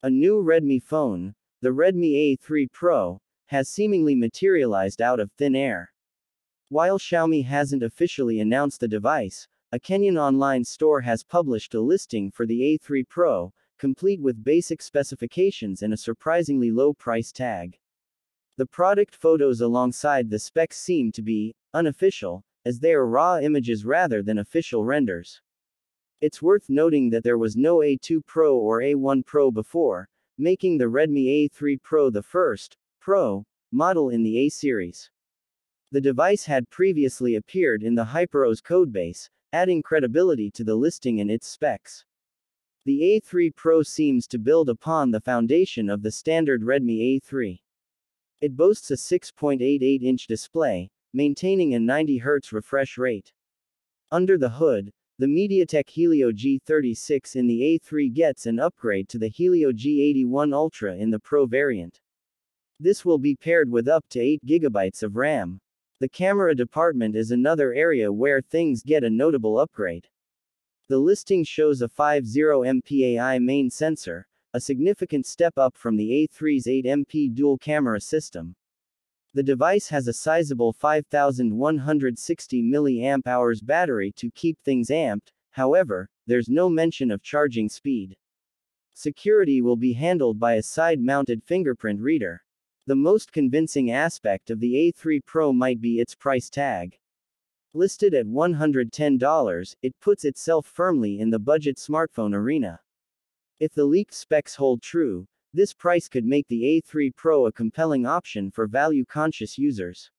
A new Redmi phone, the Redmi A3 Pro, has seemingly materialized out of thin air. While Xiaomi hasn't officially announced the device, a Kenyan online store has published a listing for the A3 Pro, complete with basic specifications and a surprisingly low price tag. The product photos alongside the specs seem to be unofficial, as they are raw images rather than official renders. It's worth noting that there was no A2 Pro or A1 Pro before, making the Redmi A3 Pro the first Pro model in the A series. The device had previously appeared in the HyperOS codebase, adding credibility to the listing and its specs. The A3 Pro seems to build upon the foundation of the standard Redmi A3. It boasts a 6.88 inch display, maintaining a 90 Hz refresh rate. Under the hood, the MediaTek Helio G36 in the A3 gets an upgrade to the Helio G81 Ultra in the Pro variant. This will be paired with up to 8 GB of RAM. The camera department is another area where things get a notable upgrade. The listing shows a 50MP AI main sensor, a significant step up from the A3's 8MP dual camera system. The device has a sizable 5160 mAh battery to keep things amped, however, there's no mention of charging speed. Security will be handled by a side-mounted fingerprint reader. The most convincing aspect of the A3 Pro might be its price tag. Listed at $110, it puts itself firmly in the budget smartphone arena. If the leaked specs hold true, this price could make the A3 Pro a compelling option for value conscious users.